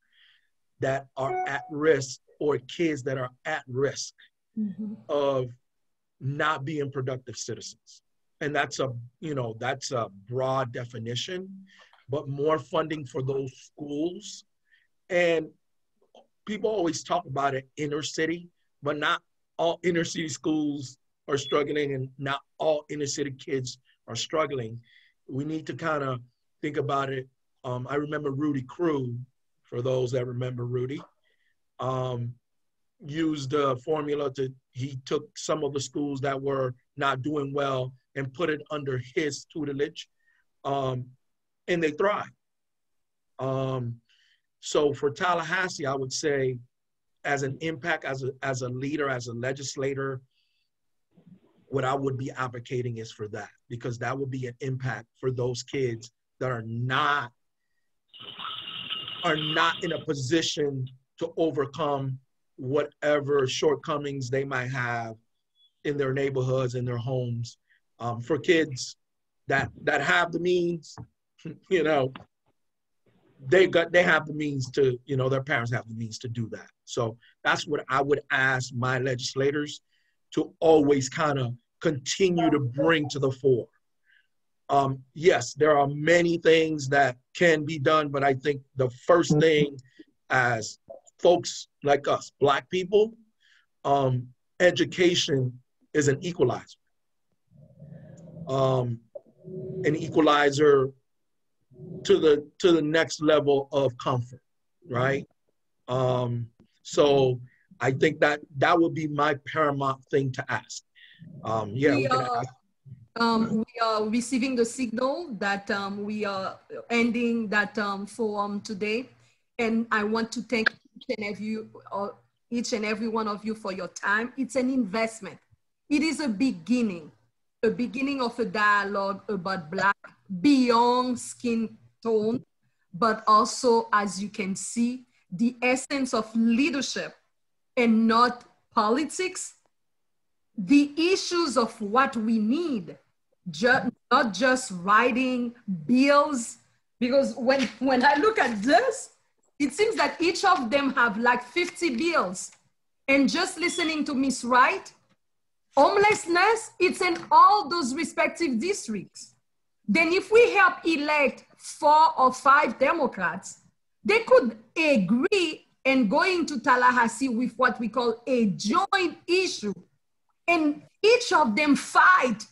[SPEAKER 6] that are at risk or kids that are at risk mm-hmm. of not being productive citizens. And that's a, you know, that's a broad definition but more funding for those schools. And people always talk about it inner city, but not all inner city schools are struggling and not all inner city kids are struggling. We need to kind of think about it. Um, I remember Rudy Crew, for those that remember Rudy, um, used the formula to, he took some of the schools that were not doing well and put it under his tutelage. Um, and they thrive. Um, so for Tallahassee, I would say as an impact, as a, as a leader, as a legislator, what I would be advocating is for that because that would be an impact for those kids that are not are not in a position to overcome whatever shortcomings they might have in their neighborhoods in their homes. Um, for kids that that have the means, you know, they got they have the means to, you know, their parents have the means to do that. So that's what I would ask my legislators to always kind of continue to bring to the fore. Um, yes, there are many things that can be done, but I think the first mm-hmm. thing as folks like us, Black people, um, education is an equalizer. Um, an equalizer to the to the next level of comfort, right? Um, so I think that that would be my paramount thing to ask. Um, yeah,
[SPEAKER 4] we are, um, we are receiving the signal that um, we are ending that um, forum today, and I want to thank each and every uh, each and every one of you for your time. It's an investment. It is a beginning, a beginning of a dialogue about Black beyond skin tone, but also, as you can see, the essence of leadership and not politics, the issues of what we need, ju- not just writing bills. Because when, when I look at this, it seems that each of them have like 50 bills. And just listening to Miss Wright, homelessness, it's in all those respective districts. Then if we help elect four or five Democrats, they could agree and go into Tallahassee with what we call a joint issue. And each of them fight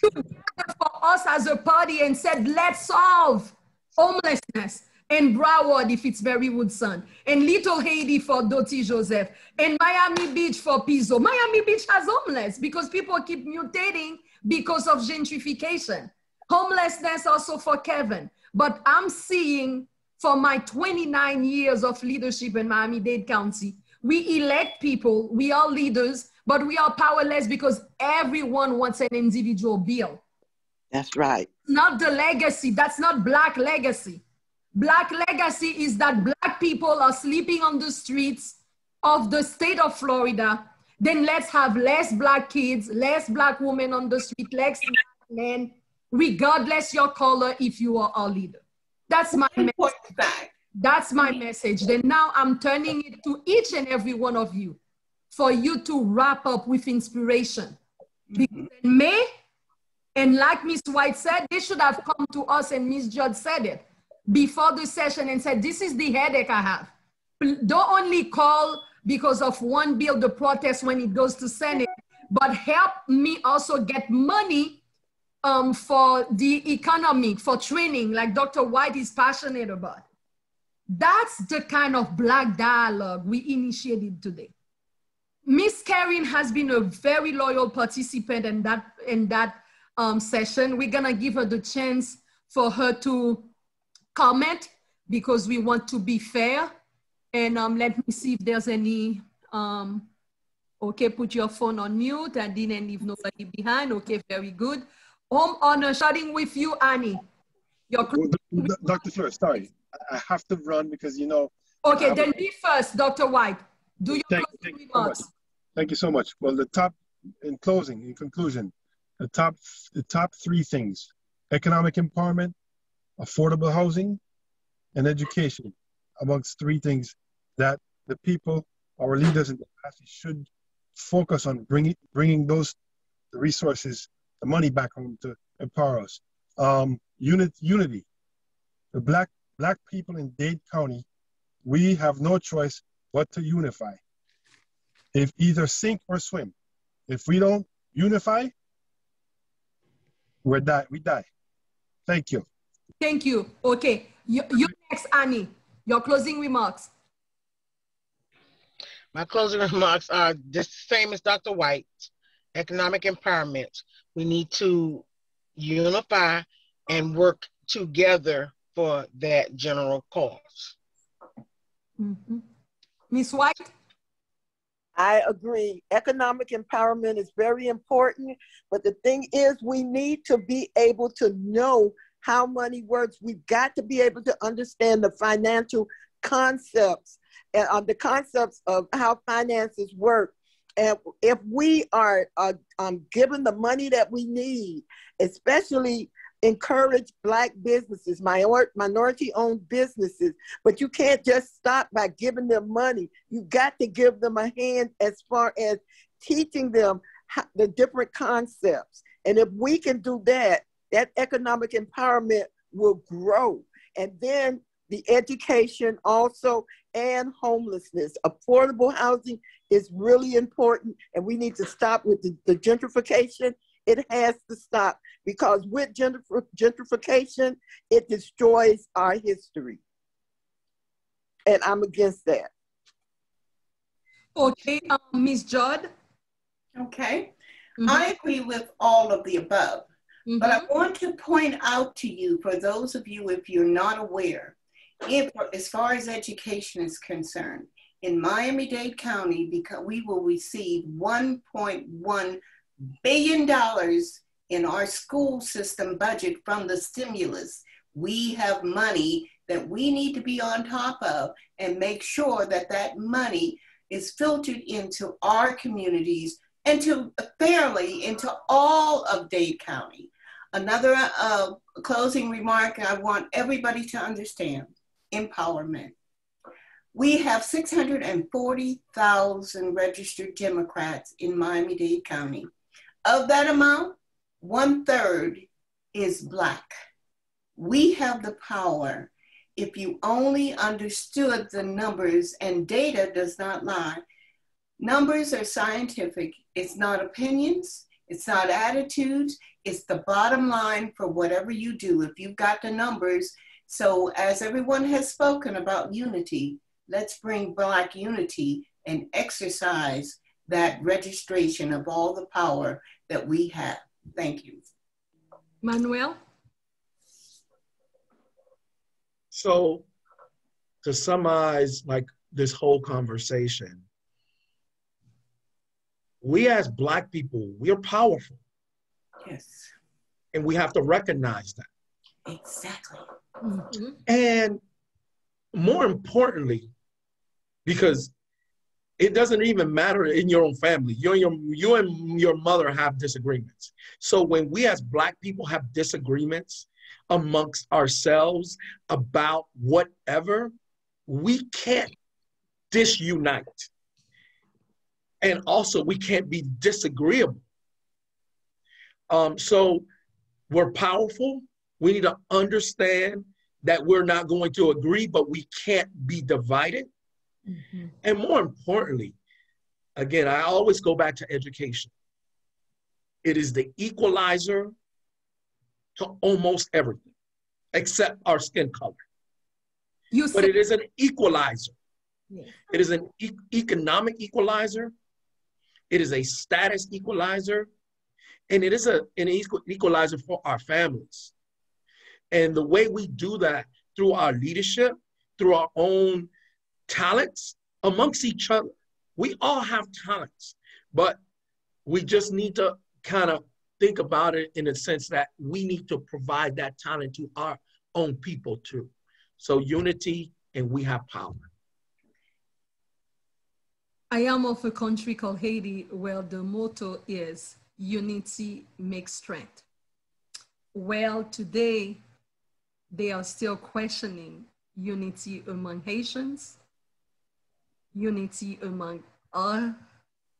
[SPEAKER 4] for us as a party and said, let's solve homelessness and Broward if it's Mary Woodson, and Little Haiti for Dotie Joseph, and Miami Beach for Pizzo. Miami Beach has homeless because people keep mutating because of gentrification. Homelessness also for Kevin. But I'm seeing for my 29 years of leadership in Miami-Dade County, we elect people, we are leaders, but we are powerless because everyone wants an individual bill.
[SPEAKER 7] That's right.
[SPEAKER 4] Not the legacy. That's not Black legacy. Black legacy is that Black people are sleeping on the streets of the state of Florida. Then let's have less Black kids, less Black women on the street, less black men, regardless your color, if you are our leader. That's my message. That's my message. Then now I'm turning it to each and every one of you for you to wrap up with inspiration. Because in May, and like Miss White said, they should have come to us and Miss Judd said it before the session and said, this is the headache I have. Don't only call because of one bill, the protest when it goes to Senate, but help me also get money um, for the economy, for training, like Dr. Whyte is passionate about. That's the kind of Black dialogue we initiated today. Miss Karen has been a very loyal participant in that, in that um, session. We're gonna give her the chance for her to comment because we want to be fair. And um, let me see if there's any, um, okay, put your phone on mute. I didn't leave nobody behind. Okay, very good. Home honor, starting with you, Annie. Your
[SPEAKER 8] Dr. Flore, sorry, I have to run because you know.
[SPEAKER 4] Okay, then be first, Dr. Whyte. Do your
[SPEAKER 8] thank, thank you so Thank you so much. Well, the top, in closing, in conclusion, the top, the top three things: economic empowerment, affordable housing, and education, amongst three things that the people, our leaders in the past, should focus on bringing bringing those the resources the money back home to empower us. Um, unit, unity. The black black people in Dade County, we have no choice but to unify. If either sink or swim. If we don't unify, we die. We die. Thank you.
[SPEAKER 4] Thank you. Okay, you, you next, Annie. Your closing remarks.
[SPEAKER 9] My closing remarks are the same as Dr. Whyte economic empowerment. We need to unify and work together for that general cause.
[SPEAKER 4] Mm-hmm. White?
[SPEAKER 7] I agree. Economic empowerment is very important, but the thing is, we need to be able to know how money works. We've got to be able to understand the financial concepts and uh, the concepts of how finances work. And if we are uh, um, given the money that we need, especially encourage black businesses, minority owned businesses, but you can't just stop by giving them money. You've got to give them a hand as far as teaching them how, the different concepts. And if we can do that, that economic empowerment will grow. And then the education also and homelessness. Affordable housing is really important, and we need to stop with the, the gentrification it has to stop because with gentrification, it destroys our history. And I'm against that.
[SPEAKER 4] Okay, um, Ms. Judd.
[SPEAKER 5] Okay, mm-hmm. I agree with all of the above, mm-hmm. but I want to point out to you, for those of you, if you're not aware, if, as far as education is concerned, in Miami-Dade County, because we will receive 1.1 billion dollars in our school system budget from the stimulus. We have money that we need to be on top of and make sure that that money is filtered into our communities and to fairly into all of Dade County. Another uh, closing remark I want everybody to understand empowerment. We have 640,000 registered Democrats in Miami-Dade County. Of that amount, one third is Black. We have the power. If you only understood the numbers, and data does not lie, numbers are scientific. It's not opinions, it's not attitudes, it's the bottom line for whatever you do. If you've got the numbers, so as everyone has spoken about unity, let's bring Black unity and exercise that registration of all the power that we have. Thank you.
[SPEAKER 4] Manuel?
[SPEAKER 6] So to summarize like this whole conversation, we as black people, we are powerful.
[SPEAKER 5] Yes.
[SPEAKER 6] And we have to recognize that.
[SPEAKER 5] Exactly.
[SPEAKER 6] Mm-hmm. And more importantly, because it doesn't even matter in your own family. You and your, you and your mother have disagreements. So when we as Black people have disagreements amongst ourselves about whatever, we can't disunite. And also, we can't be disagreeable. Um, so we're powerful. We need to understand that we're not going to agree, but we can't be divided. Mm-hmm. And more importantly, again, I always go back to education. It is the equalizer to almost everything, except our skin color. You but it is an equalizer. Yeah. It is an e- economic equalizer. It is a status equalizer. And it is a, an equalizer for our families. And the way we do that through our leadership, through our own talents amongst each other. We all have talents, but we just need to kind of think about it in a sense that we need to provide that talent to our own people too. So unity and we have power.
[SPEAKER 4] I am of a country called Haiti where the motto is unity makes strength. Well, today they are still questioning unity among Haitians, unity among our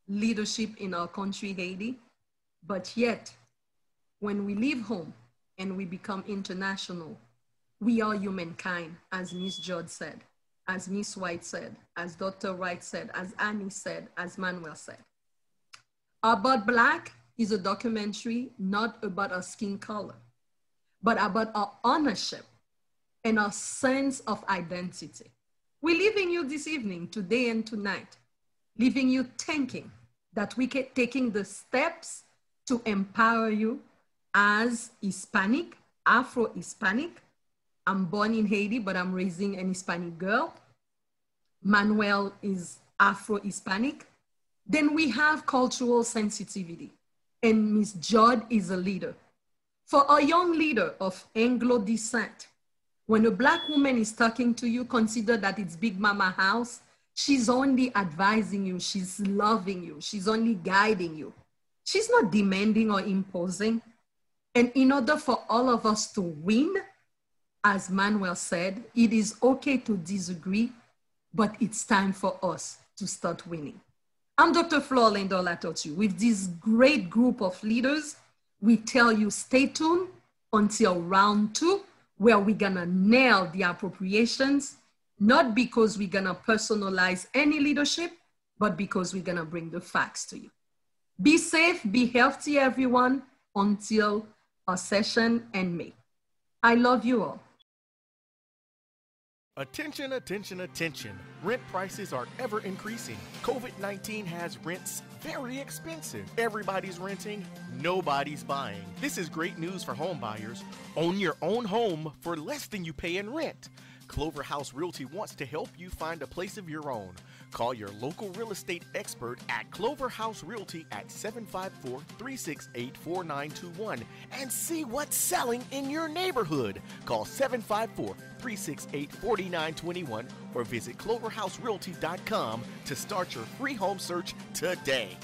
[SPEAKER 4] leadership in our country, Haiti. But yet, when we leave home and we become international, we are humankind, as Miss Judd said, as Miss White said, as Dr. Wright said, as Annie said, as Manuel said. About Black is a documentary not about our skin color, but about our ownership and our sense of identity. We're leaving you this evening, today and tonight, leaving you thinking that we are taking the steps to empower you as Hispanic, Afro-Hispanic. I'm born in Haiti, but I'm raising an Hispanic girl. Manuel is Afro-Hispanic. Then we have cultural sensitivity, and Miss Judd is a leader. For a young leader of Anglo descent, when a black woman is talking to you, consider that it's Big Mama house. She's only advising you, she's loving you, she's only guiding you. She's not demanding or imposing. And in order for all of us to win, as Manuel said, it is okay to disagree, but it's time for us to start winning. I'm Dr. Flore Lindor Latortue. With this great group of leaders, we tell you stay tuned until round two, where we're gonna nail the appropriations, not because we're gonna personalize any leadership, but because we're gonna bring the facts to you. Be safe, be healthy, everyone, until our session in May. I love you all.
[SPEAKER 10] Attention, attention, attention. Rent prices are ever increasing. COVID 19 has rents very expensive. Everybody's renting, nobody's buying. This is great news for home buyers. Own your own home for less than you pay in rent. Clover House Realty wants to help you find a place of your own. Call your local real estate expert at Clover House Realty at 754 368 4921 and see what's selling in your neighborhood. Call 754 368 4921 or visit cloverhouserealty.com to start your free home search today.